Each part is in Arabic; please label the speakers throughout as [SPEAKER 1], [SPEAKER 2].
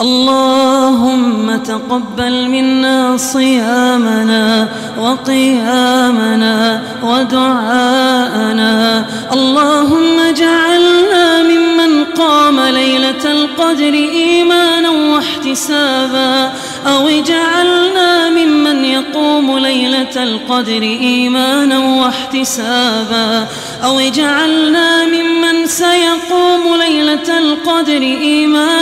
[SPEAKER 1] اللهم تقبل منا صيامنا وقيامنا ودعاءنا. اللهم اجعلنا ممن قام ليلة القدر إيمانا واحتسابا. أو اجعلنا ممن يقوم ليلة القدر إيمانا واحتسابا. أو اجعلنا ممن سيقوم ليلة القدر إيمانا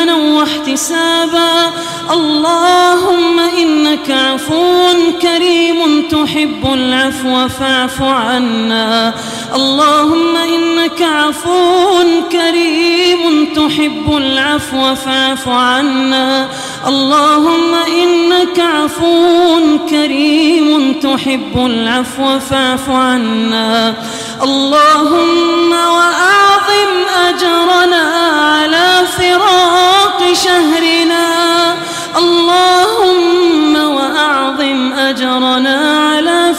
[SPEAKER 1] واحتسابا. اللهم إنك عفو كريم تحب العفو فاعف عنا. اللهم إنك عفو كريم تحب العفو فاعف عنا. اللهم إنك عفو كريم تحب العفو فاعف عنا. اللهم وأعظم أجرنا على فراق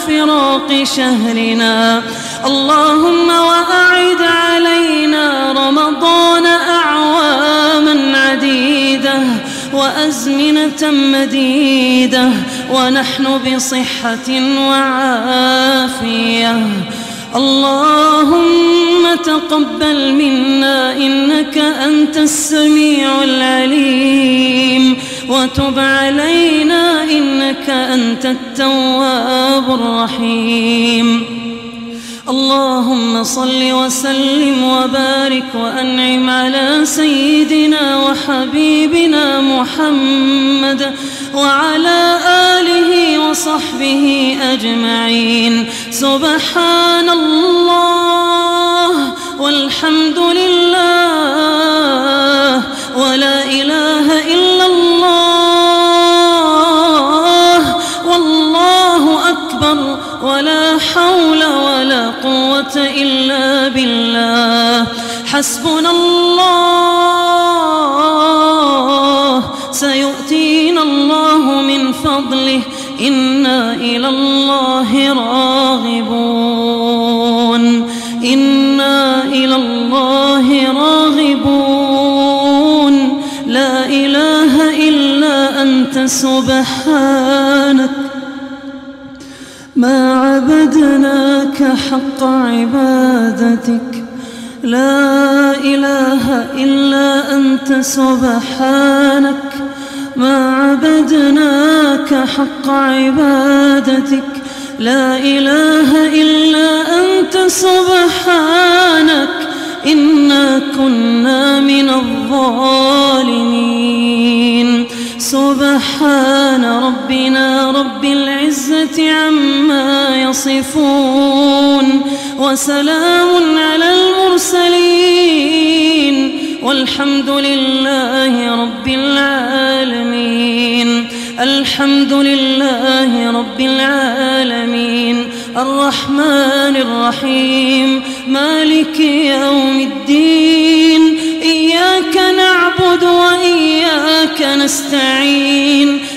[SPEAKER 1] فراق شهرنا. اللهم وأعد علينا رمضان أعواما عديدة وأزمنة مديدة ونحن بصحة وعافية. اللهم تقبل منا إنك أنت السميع العليم. وتب علينا إنك أنت التواب الرحيم. اللهم صل وسلم وبارك وأنعم على سيدنا وحبيبنا محمد وعلى آله وصحبه أجمعين. سبحان الله والحمد لله ولا حول ولا قوة إلا بالله. حسبنا الله. سيؤتينا الله من فضله. إنا إلى الله راغبون. إنا إلى الله راغبون. لا إله إلا أنت سبحانك. عبدناك حق عبادتك. لا إله إلا أنت سبحانك. ما عبدناك حق عبادتك. لا إله إلا أنت سبحانك. إنا كنا من الظالمين. سبحان ربنا رب العزة عما يصفون وسلام على المرسلين والحمد لله رب العالمين الحمد لله رب العالمين الرحمن الرحيم مالك يوم الدين إياك نعبد وإياك نستعين